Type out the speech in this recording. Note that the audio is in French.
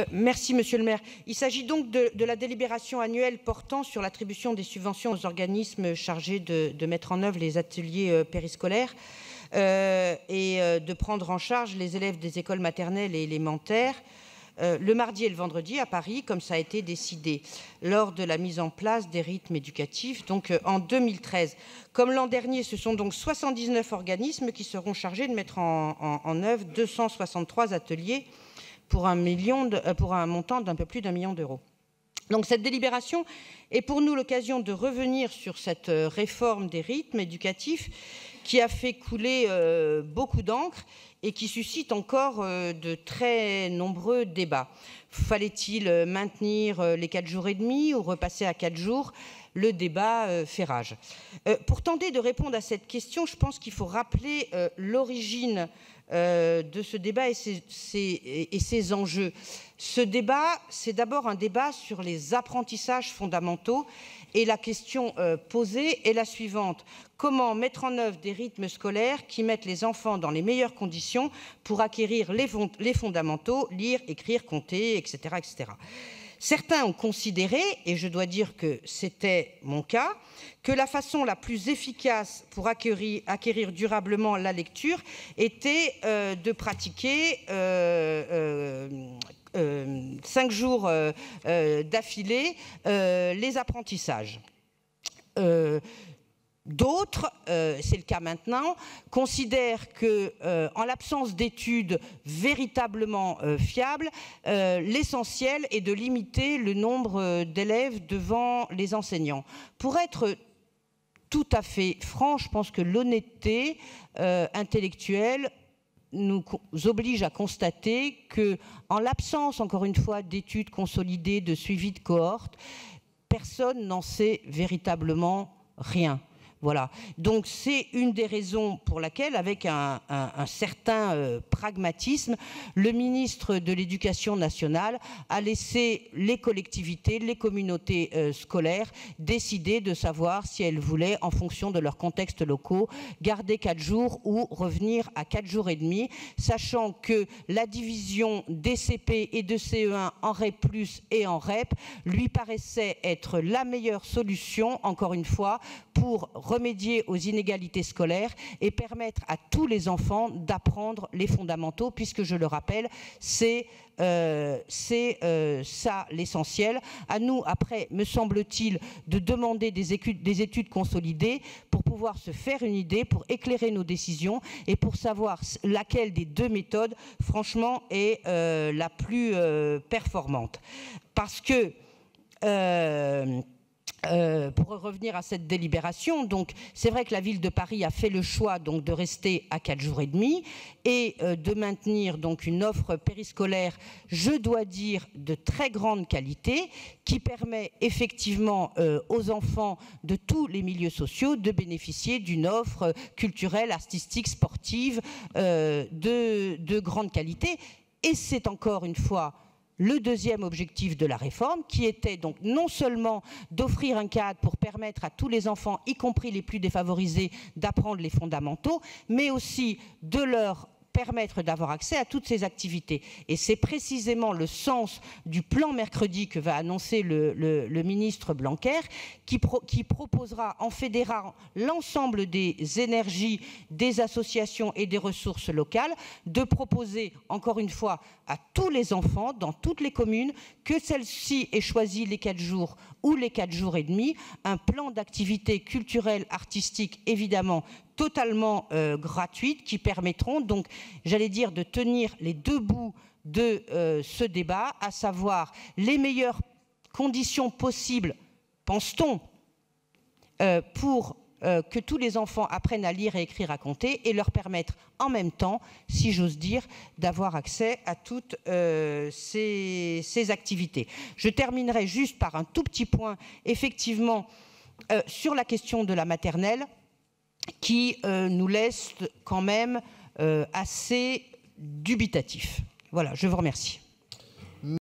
Euh, merci, Monsieur le maire. Il s'agit donc de, la délibération annuelle portant sur l'attribution des subventions aux organismes chargés de, mettre en œuvre les ateliers euh, périscolaires euh, et de prendre en charge les élèves des écoles maternelles et élémentaires le mardi et le vendredi à Paris, comme ça a été décidé lors de la mise en place des rythmes éducatifs, donc en 2013. Comme l'an dernier, ce sont donc 79 organismes qui seront chargés de mettre en, en œuvre 263 ateliers pour un, million euh, pour un montant d'un peu plus d'un million d'euros. Donc cette délibération est pour nous l'occasion de revenir sur cette euh, réforme des rythmes éducatifs qui a fait couler euh, beaucoup d'encre et qui suscite encore de très nombreux débats. Fallait-il maintenir les quatre jours et demi ou repasser à quatre jours? Le débat fait rage. Pour tenter de répondre à cette question, je pense qu'il faut rappeler l'origine euh, de ce débat et ses, enjeux. Ce débat, c'est d'abord un débat sur les apprentissages fondamentaux et la question euh, posée est la suivante. Comment mettre en œuvre des rythmes scolaires qui mettent les enfants dans les meilleures conditions pour acquérir les fondamentaux, lire, écrire, compter, etc. etc. Certains ont considéré, et je dois dire que c'était mon cas, que la façon la plus efficace pour acquérir, durablement la lecture était euh, de pratiquer euh, euh, cinq jours d'affilée les apprentissages. D'autres, euh, c'est le cas maintenant, considèrent que, euh, en l'absence d'études véritablement euh, fiables, l'essentiel est de limiter le nombre d'élèves devant les enseignants. Pour être tout à fait franc, je pense que l'honnêteté intellectuelle nous oblige à constater que, en l'absence, encore une fois, d'études consolidées, de suivi de cohorte, personne n'en sait véritablement rien. Voilà. Donc c'est une des raisons pour laquelle, avec un, certain euh, pragmatisme, le ministre de l'Éducation nationale a laissé les collectivités, les communautés euh, scolaires décider de savoir si elles voulaient, en fonction de leurs contextes locaux, garder quatre jours ou revenir à quatre jours et demi, sachant que la division des CP et de CE1 en REP+, et en REP lui paraissait être la meilleure solution, encore une fois, pour remédier aux inégalités scolaires et permettre à tous les enfants d'apprendre les fondamentaux, puisque je le rappelle, c'est euh, euh, ça l'essentiel. À nous, après, me semble-t-il, de demander des études, des études, consolidées pour pouvoir se faire une idée, pour éclairer nos décisions et pour savoir laquelle des deux méthodes, franchement, est euh, la plus performante. Parce que euh, pour revenir à cette délibération, donc c'est vrai que la ville de Paris a fait le choix donc de rester à quatre jours et demi et euh, de maintenir donc une offre périscolaire, je dois dire, de très grande qualité, qui permet effectivement euh, aux enfants de tous les milieux sociaux de bénéficier d'une offre culturelle, artistique, sportive de grande qualité. Et c'est encore une fois le deuxième objectif de la réforme, qui était donc non seulement d'offrir un cadre pour permettre à tous les enfants, y compris les plus défavorisés, d'apprendre les fondamentaux, mais aussi de leur permettre d'avoir accès à toutes ces activités. Et c'est précisément le sens du plan mercredi que va annoncer le, ministre Blanquer, qui, proposera, en fédérant l'ensemble des énergies, des associations et des ressources locales, de proposer, encore une fois, à tous les enfants, dans toutes les communes, que celle-ci ait choisi les quatre jours ou les quatre jours et demi, un plan d'activité culturelle, artistique, évidemment, totalement euh, gratuites qui permettront donc, j'allais dire, de tenir les deux bouts de euh, ce débat, à savoir les meilleures conditions possibles, pense-t-on, euh, pour que tous les enfants apprennent à lire et écrire, à compter, et leur permettre en même temps, si j'ose dire, d'avoir accès à toutes ces, ces, activités. Je terminerai juste par un tout petit point, effectivement, sur la question de la maternelle qui euh, nous laisse quand même euh, assez dubitatifs. Voilà, je vous remercie.